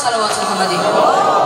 صلوات محمد